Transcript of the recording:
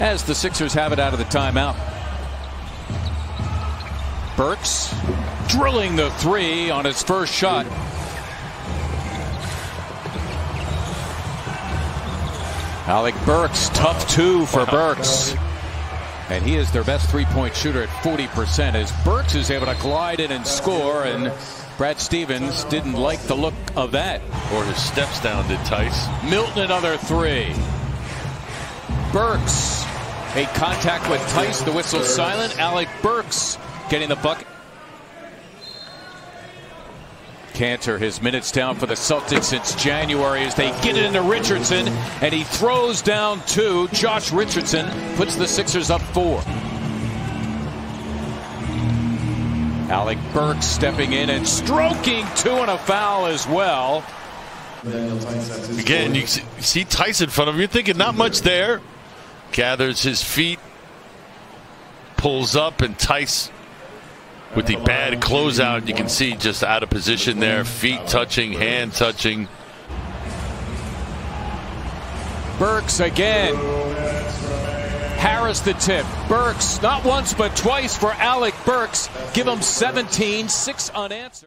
as the Sixers have it out of the timeout. Burks drilling the three on his first shot. Alec Burks, tough two for Burks. And he is their best three-point shooter at 40% as Burks is able to glide in and score and Brad Stevens didn't like the look of that. Or his steps down did Theis. Milton another three. Burks. A contact with Theis. The whistle silent. Alec Burks getting the bucket. Kanter, his minutes down for the Celtics since January as they get it into Richardson, and he throws down two. Josh Richardson puts the Sixers up four. Alec Burks stepping in and stroking two and a foul as well. Again, you see Tyson in front of him. You're thinking not much there. Gathers his feet, pulls up, and Theis with the bad closeout. You can see just out of position there. Feet touching, hand touching. Burks again. Harris the tip. Burks, not once but twice for Alec Burks. Give him 17, six unanswered.